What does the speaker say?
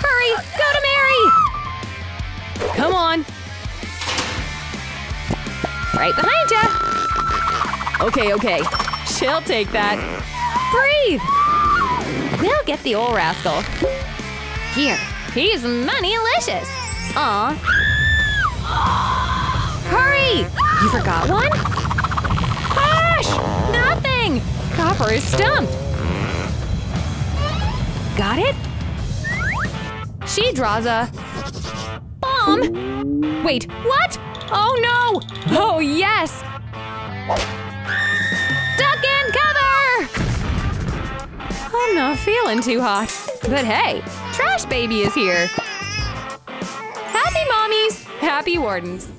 Hurry! Go to Mary! Come on! Right behind ya! Okay, okay. She'll take that. Breathe! We'll get the old rascal. Here. He's moneylicious! Aw. Hurry! You forgot one? Hush! Nothing! Copper is stumped! Got it? She draws a… bomb! Wait, what? Oh no! Oh yes! Duck and cover! I'm not feeling too hot. But hey, Trash Baby is here! Happy mommies! Happy wardens!